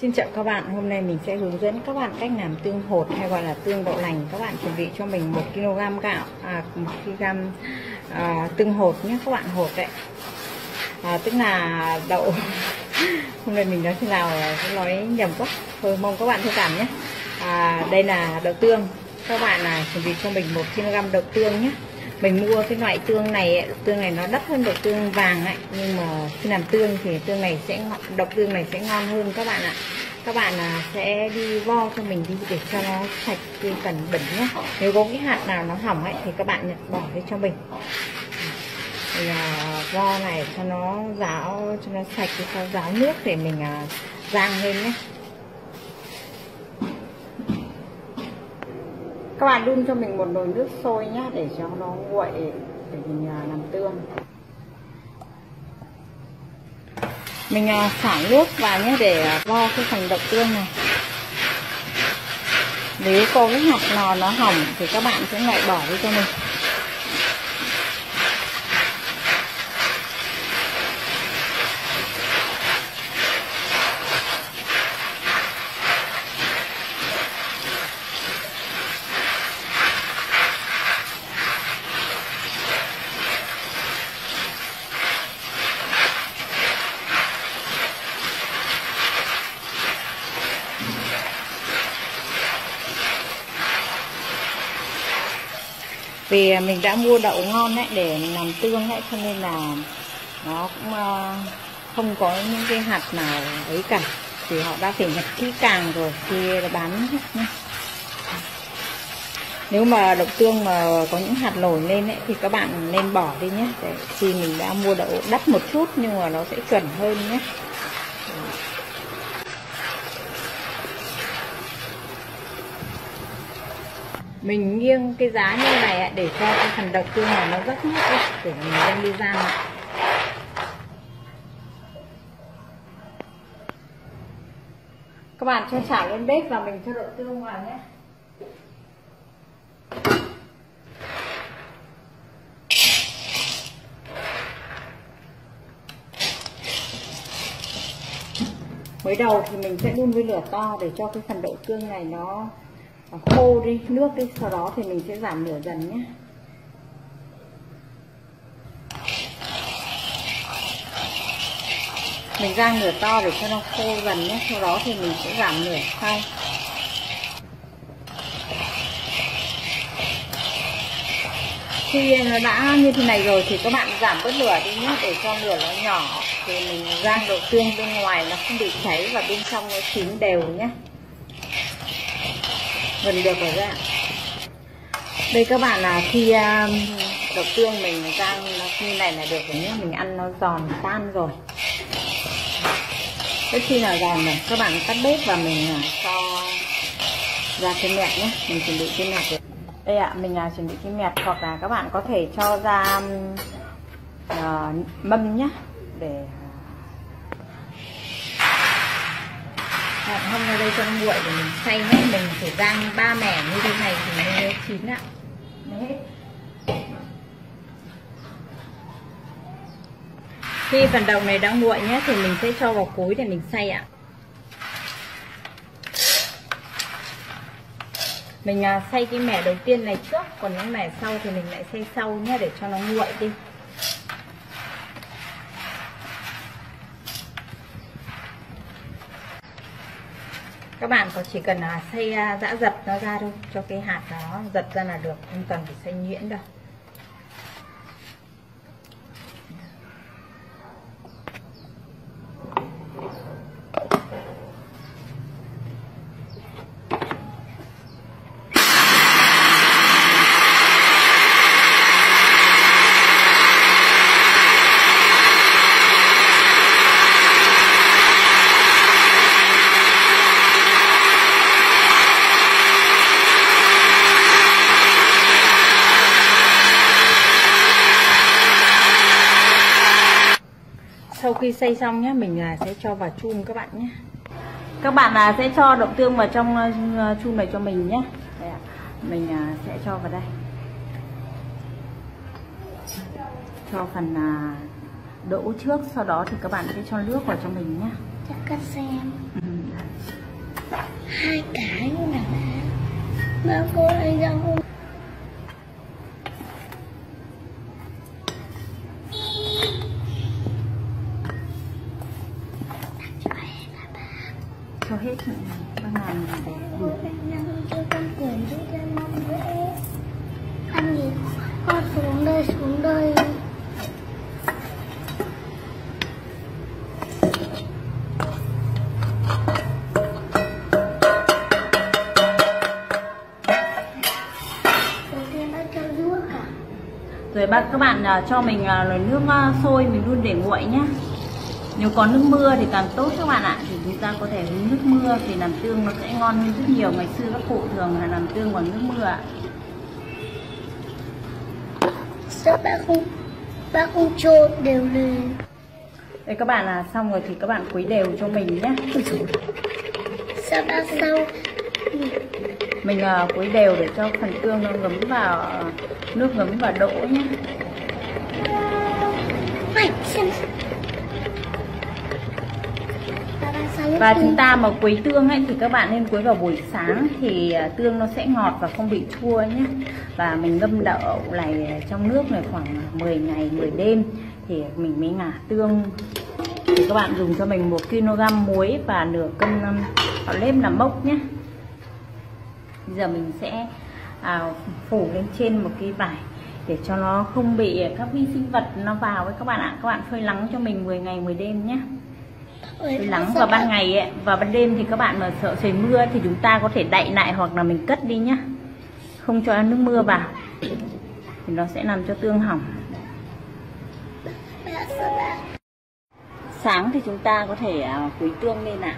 Xin chào các bạn, hôm nay mình sẽ hướng dẫn các bạn cách làm tương hột hay gọi là tương đậu lành. Các bạn chuẩn bị cho mình 1 kg gạo, à 1 kg à, tương hột nhé các bạn hột đấy. À, tức là đậu hôm nay mình nói thế nào nói nhầm quá. Thôi mong các bạn thông cảm nhé. À, đây là đậu tương. Các bạn là chuẩn bị cho mình 1 kg đậu tương nhé mình mua cái loại tương này tương này nó đắt hơn đậu tương vàng ấy. Nhưng mà khi làm tương thì tương này sẽ đậu tương này sẽ ngon hơn các bạn ạ. Các bạn à, sẽ đi vo cho mình đi để cho nó sạch cái phần bẩn nhé. Nếu có cái hạt nào nó hỏng ấy thì các bạn nhận bỏ đi cho mình. Thì à, vo này cho nó ráo cho nó sạch cho ráo nước để mình à, rang lên nhé. Các bạn đun cho mình một nồi nước sôi nhá, để cho nó nguội, để mình à, làm tương. Mình à, xả nước vào nhé để à, vo cái phần đậu tương này. Nếu có cái hạt nào nó hỏng thì các bạn sẽ loại bỏ đi cho mình. Vì mình đã mua đậu ngon đấy để làm tương đấy cho nên là nó cũng ờ, không có những cái hạt nào ấy cả. Thì họ đã phải nhặt kỹ càng rồi khi bán nhé nếu mà đậu tương mà có những hạt nổi lên ấy, thì các bạn nên bỏ đi nhé. Để khi mình đã mua đậu đắt một chút nhưng mà nó sẽ chuẩn hơn nhé. Mình nghiêng cái giá như này để cho cái phần đậu tương này nó rất nước để mình đem đi ra này. các bạn cho chảo lên bếp và mình cho đậu tương vào nhé mới đầu thì mình sẽ đun với lửa to để cho cái phần đậu tương này nó khô đi, nước đi, sau đó thì mình sẽ giảm lửa dần nhé. Mình rang lửa to để cho nó khô dần nhé, sau đó thì mình sẽ giảm lửa sau. Khi nó đã như thế này rồi thì các bạn giảm bớt lửa đi nhé, để cho lửa nó nhỏ. Thì mình rang đậu tương bên ngoài nó không bị cháy và bên trong nó chín đều nhé gần được rồi đấy ạ. Đây các bạn là khi um, đậu tương mình rang nó như này là được rồi nhé. Mình ăn nó giòn tan rồi. Thế khi nào giòn này các bạn tắt bếp và mình à, cho ra cái mẹt nhé. Mình chuẩn bị cái mẹt đây ạ mình là chuẩn bị cái mẹt hoặc là các bạn có thể cho ra uh, mâm nhé. Để hạt hông ra đây cho nó nguội để mình xay hết, mình phải rang ba mẻ như thế này thì mới chín ạ. Đấy. Khi phần đầu này đã nguội nhé, thì mình sẽ cho vào cối để mình xay ạ. Mình à, xay cái mẻ đầu tiên này trước, còn những mẻ sau thì mình lại xay sau nhé, để cho nó nguội đi. Các bạn có chỉ cần là xay à, giã giật nó ra thôi, cho cái hạt nó giật ra là được, không cần phải xay nhuyễn đâu. Sau khi xay xong nhé mình là sẽ cho vào chum các bạn nhé. Các bạn là sẽ cho đậu tương vào trong ờ, chum này cho mình nhé. Đây ạ. mình à, sẽ cho vào đây. Cho phần à, đỗ trước sau đó thì các bạn sẽ cho nước vào cho mình nhé. Cho các xem ừ. hai cái luôn là ba cô lấy ra không rồi bác các bạn à, cho mình à, nồi nước à, sôi mình luôn để nguội nhé nếu có nước mưa thì càng tốt các bạn ạ thì chúng ta có thể uống nước mưa thì làm tương nó sẽ ngon hơn rất nhiều. Ngày xưa các cụ thường là làm tương bằng nước mưa ạ. Sao bác không bác không trộn đều lên đây các bạn là xong rồi thì các bạn khuấy đều cho mình nhé Sao bác sau mình à, khuấy đều để cho phần tương nó ngấm vào à, nước ngấm vào đỗ nhé. Và chúng ta mà quấy tương ấy thì các bạn nên quấy vào buổi sáng thì à, tương nó sẽ ngọt và không bị chua nhé. Và mình ngâm đậu này trong nước này khoảng 10 ngày 10 đêm thì mình mới ngả tương. Thì các bạn dùng cho mình một kg muối và nửa cân gạo nếp làm mốc nhé bây giờ mình sẽ à, phủ lên trên một cái vải để cho nó không bị các vi sinh vật nó vào với các bạn ạ các bạn phơi nắng cho mình 10 ngày 10 đêm nhé. Phơi nắng vào ban ngày ấy, và ban đêm thì các bạn mà sợ trời mưa thì chúng ta có thể đậy lại hoặc là mình cất đi nhá không cho nước mưa vào. Thì nó sẽ làm cho tương hỏng. Sáng thì chúng ta có thể à, quấy tương lên ạ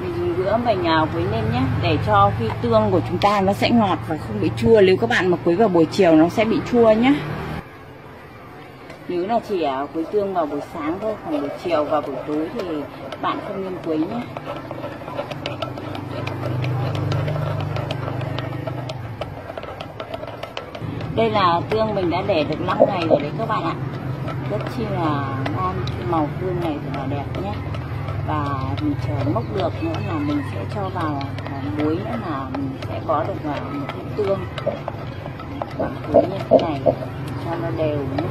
mình dùng bữa mình à, quấy nêm nhé để cho khi tương của chúng ta nó sẽ ngọt và không bị chua. Nếu các bạn mà quấy vào buổi chiều nó sẽ bị chua nhé nếu là chỉ à, quấy tương vào buổi sáng thôi còn buổi chiều và buổi tối thì bạn không nên quấy nhé đây là tương mình đã để được 5 ngày rồi đấy các bạn ạ. Rất chi là ngon màu tương này thì là đẹp nhé và mình chờ mốc được nữa là mình sẽ cho vào muối nữa là mình sẽ có được vào một cái tương. Khoảng thứ như thế này, cho nó đều nhé.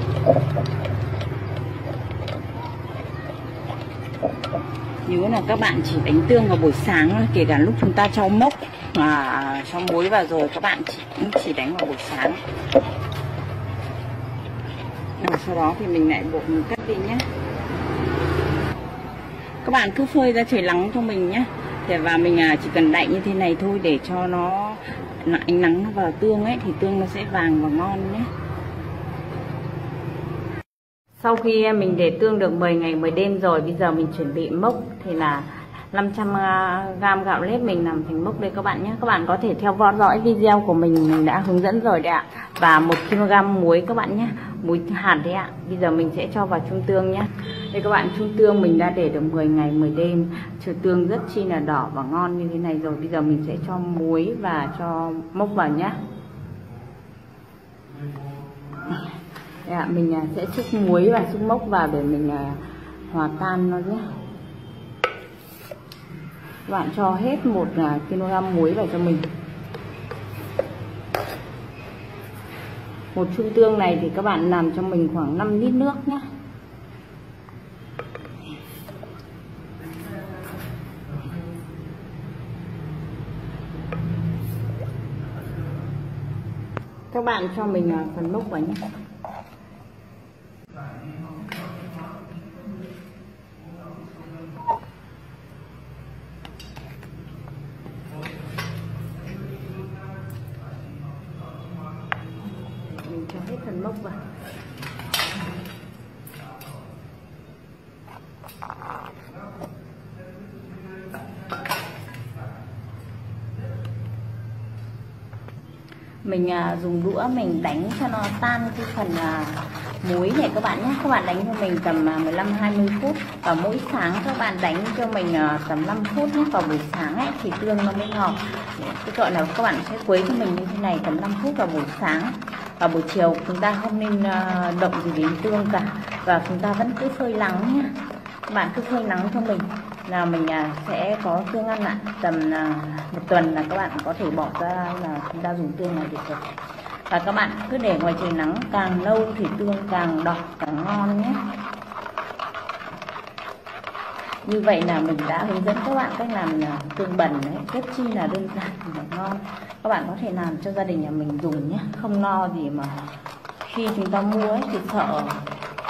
Nhớ là các bạn chỉ đánh tương vào buổi sáng thôi, kể cả lúc chúng ta cho mốc và cho muối vào rồi, các bạn chỉ, cũng chỉ đánh vào buổi sáng. Rồi sau đó thì mình lại buộc mình cắt đi nhé các bạn cứ phơi ra trời nắng cho mình nhé thì và mình à, chỉ cần đậy như thế này thôi để cho nó nó ánh nắng nó vào tương ấy, thì tương nó sẽ vàng và ngon nhé. Sau khi à, mình để tương được 10 ngày 10 đêm rồi, bây giờ mình chuẩn bị mốc, thì là 500 à, g gạo nếp mình làm thành mốc đây các bạn nhé. Các bạn có thể theo dõi video của mình mình đã hướng dẫn rồi đấy ạ. Và 1 kg muối các bạn nhé. Muối hạt đấy ạ. Bây giờ mình sẽ cho vào chung tương nhé. Đây các bạn chung tương mình đã để được 10 ngày 10 đêm. Chua tương rất chi là đỏ và ngon như thế này rồi. Bây giờ mình sẽ cho muối và cho mốc vào nhé. Đây ạ, mình à, sẽ xúc muối và xúc mốc vào để mình à, hòa tan nó nhé các bạn cho hết một à, kg muối vào cho mình. Một chung tương này thì các bạn làm cho mình khoảng 5 lít nước nhé các bạn cho mình à, phần mốc vào nhé mình cho mốc vào mình à, dùng đũa mình đánh cho nó tan cái phần à, muối này các bạn nhé. Các bạn đánh cho mình tầm à, 15 20 phút. Và mỗi sáng các bạn đánh cho mình à, tầm 5 phút nhé. Vào buổi sáng ấy thì tương nó mới ngọt. Cái gọi là các bạn sẽ quấy cho mình như thế này tầm 5 phút vào buổi sáng và buổi chiều chúng ta không nên ờ, động gì đến tương cả. Và chúng ta vẫn cứ phơi nắng nhé các bạn cứ phơi nắng cho mình. Là mình ờ, sẽ có tương ăn lại. Tầm ờ, một tuần là các bạn có thể bỏ ra là chúng ta dùng tương này được rồi. Và các bạn cứ để ngoài trời nắng, càng lâu thì tương càng đỏ, càng ngon nhé như vậy là mình đã hướng dẫn các bạn cách làm à, tương bẩn đấy. Rất chi là đơn giản và ngon. Các bạn có thể làm cho gia đình nhà mình dùng nhé. Không lo gì mà khi chúng ta mua ấy, thì sợ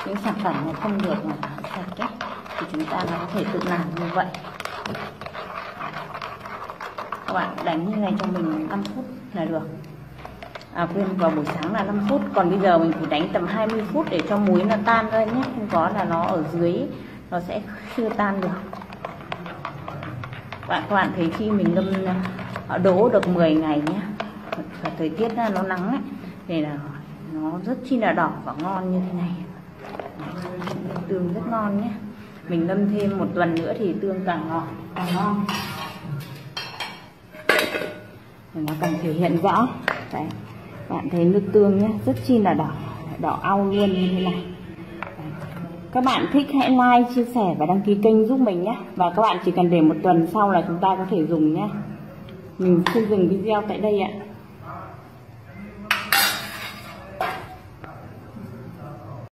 những sản phẩm nó không được mà sạch ấy thì chúng ta có thể tự làm như vậy. Các bạn đánh như này cho mình 5 phút là được. À quên vào buổi sáng là 5 phút. Còn bây giờ mình phải đánh tầm 20 phút để cho muối nó tan ra nhé. Không có là nó ở dưới nó sẽ chưa tan được. Bạn các bạn thấy khi mình ngâm đỗ được 10 ngày nhé. Và thời tiết nó nắng ấy, thì là nó rất chi là đỏ và ngon như thế này. Tương rất ngon nhé. Mình ngâm thêm một tuần nữa thì tương càng ngọt càng ngon. Nó càng thể hiện rõ. Đấy bạn thấy nước tương nhé rất chi là đỏ đỏ au luôn như thế này các bạn thích hãy like, chia sẻ và đăng ký kênh giúp mình nhé. Và các bạn chỉ cần để một tuần sau là chúng ta có thể dùng nhé. Mình xin dừng video tại đây ạ.